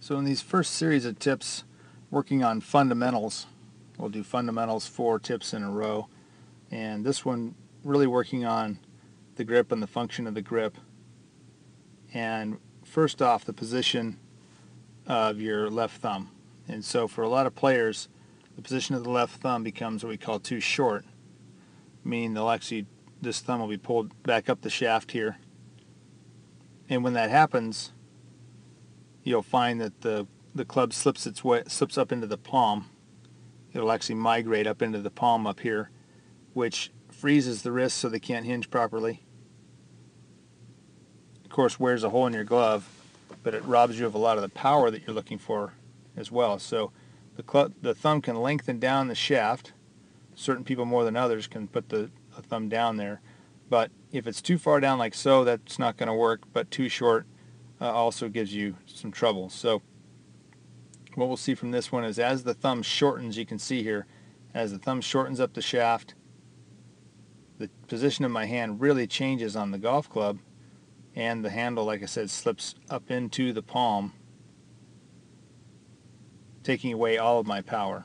So in these first series of tips working on fundamentals, we'll do fundamentals four tips in a row. And this one really working on the grip and the function of the grip. And first off the position of your left thumb. And so for a lot of players the position of the left thumb becomes what we call too short meaning they'll actually this thumb will be pulled back up the shaft here. And when that happens you'll find that the the club slips its way slips up into the palm. It'll actually migrate up into the palm up here, which freezes the wrist so they can't hinge properly. Of course, wears a hole in your glove, but it robs you of a lot of the power that you're looking for as well. So the club, the thumb can lengthen down the shaft. Certain people more than others can put the, the thumb down there, but if it's too far down like so, that's not going to work. But too short, uh, also gives you some trouble. So what we'll see from this one is as the thumb shortens, you can see here, as the thumb shortens up the shaft, the position of my hand really changes on the golf club and the handle, like I said, slips up into the palm, taking away all of my power.